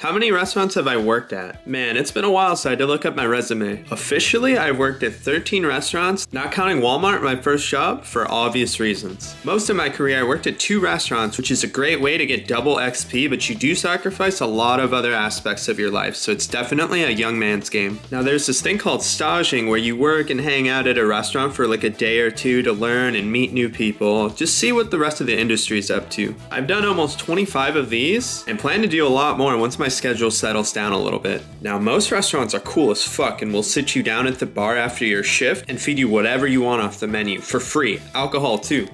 How many restaurants have I worked at? Man, it's been a while, so I had to look up my resume. Officially, I've worked at 13 restaurants, not counting Walmart, my first job, for obvious reasons. Most of my career, I worked at two restaurants, which is a great way to get double XP, but you do sacrifice a lot of other aspects of your life, so it's definitely a young man's game. Now, there's this thing called staging where you work and hang out at a restaurant for like a day or two to learn and meet new people, just see what the rest of the industry is up to. I've done almost 25 of these and plan to do a lot more once my schedule settles down a little bit. Now, most restaurants are cool as fuck and will sit you down at the bar after your shift and feed you whatever you want off the menu for free, alcohol too.